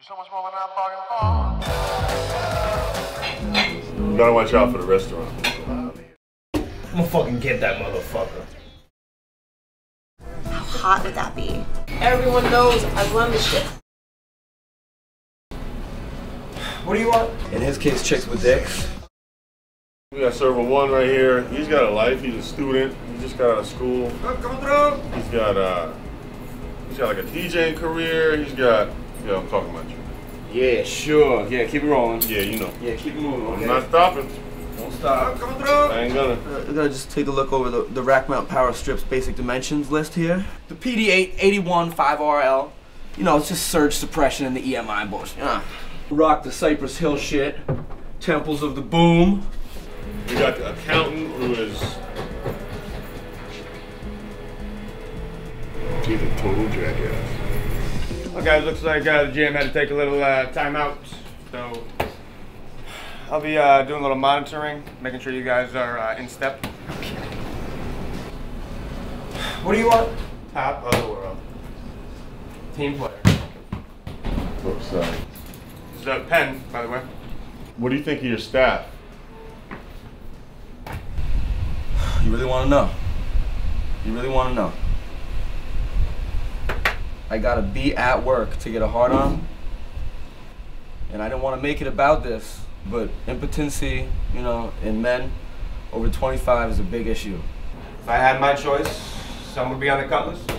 so much more than I bargained for. You gotta watch out for the restaurant. I'm gonna fucking get that motherfucker. How hot would that be? Everyone knows I run the shit. What do you want? In his case, chicks with dicks. We got server one right here. He's got a life. He's a student. He just got out of school. Come through. He's got uh, he's got like a DJing career. He's got yeah. I'm talking about you. Yeah, sure. Yeah, keep it rolling. Yeah, you know. Yeah, keep it moving. I'm not stopping. Don't stop. Come through. I ain't gonna. Uh, I gotta just take a look over the, the rack mount power strips basic dimensions list here. The PD8 81 5RL. You know, it's just surge suppression and the EMI bullshit. Uh. Rock the Cypress Hill shit. Temples of the Boom. We got the accountant who is. He's a total jackass. Well, guys, looks like uh, the GM had to take a little uh, time out, so I'll be uh, doing a little monitoring, making sure you guys are uh, in step. What do you want? Top of the world. Team player. Whoops, sorry. This is a pen, by the way. What do you think of your staff? You really wanna know? You really wanna know? I gotta be at work to get a hard on. And I didn't wanna make it about this, but impotency, you know, in men over 25 is a big issue. If I had my choice, some would be on the cut list.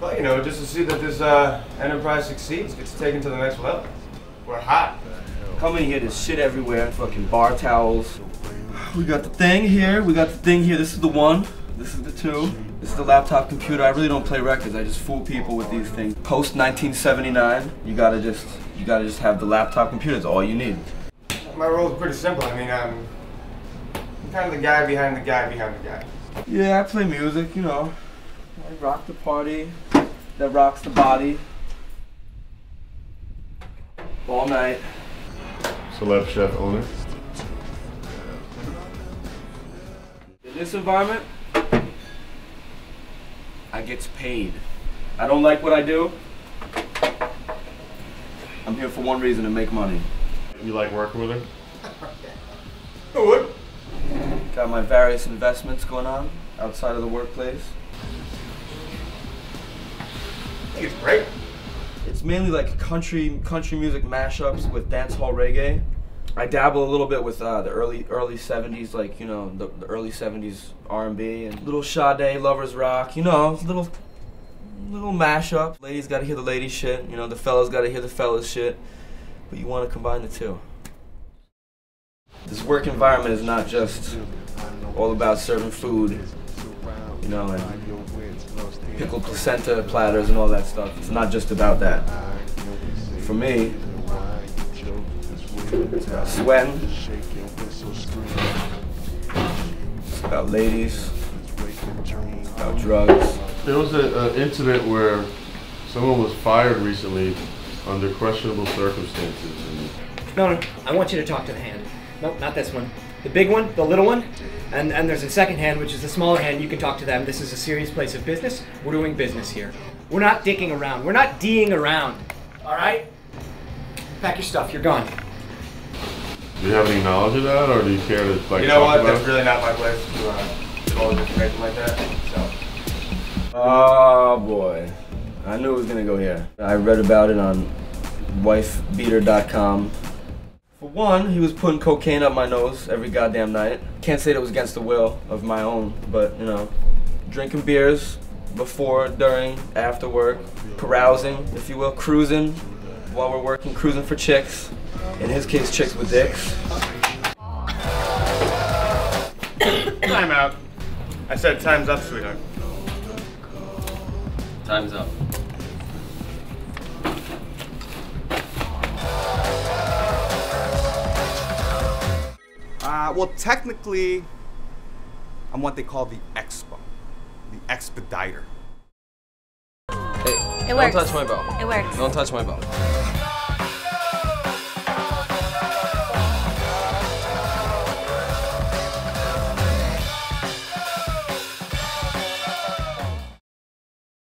But you know, just to see that this uh, enterprise succeeds, gets taken to the next level. We're hot. Coming here, there's shit everywhere. Fucking bar towels. We got the thing here. We got the thing here. This is the one. This is the two. This is the laptop computer. I really don't play records. I just fool people with these things. Post 1979, you gotta just you gotta just have the laptop computer. That's all you need. My role is pretty simple. I mean, um, I'm kind of the guy behind the guy behind the guy. Yeah, I play music. You know, I rock the party that rocks the body all night. Celeb chef owner. In this environment, I gets paid. I don't like what I do. I'm here for one reason to make money. You like working with her? Who would? Got my various investments going on outside of the workplace. I think it's great. It's mainly like country country music mashups with dancehall reggae. I dabble a little bit with uh, the early early '70s, like you know the, the early '70s R&B and little Sade, lovers rock. You know, little little mashup. Ladies got to hear the lady shit. You know, the fellas got to hear the fellas shit. But you want to combine the two. This work environment is not just all about serving food. You know, and pickled placenta platters and all that stuff. It's not just about that. For me, it's about sweating. It's about ladies. It's about drugs. There was an incident where someone was fired recently under questionable circumstances. No, no, I want you to talk to the hand. Nope, not this one. The big one, the little one, and and there's a second hand, which is the smaller hand. You can talk to them. This is a serious place of business. We're doing business here. We're not dicking around. We're not d'ing around. All right? Pack your stuff. You're gone. Do you have any knowledge of that, or do you care to like You know talk what? That's it? really not my place to uh, divulge information like that. So. Oh boy. I knew it was gonna go here. I read about it on wifebeater.com. For one, he was putting cocaine up my nose every goddamn night. Can't say that was against the will of my own, but you know, drinking beers before, during, after work, carousing, if you will, cruising while we're working, cruising for chicks. In his case, chicks with dicks. Time out. I said time's up, sweetheart. Time's up. Uh, well, technically, I'm what they call the expo, the expediter. It Don't works. touch my belt. It works. Don't touch my belt.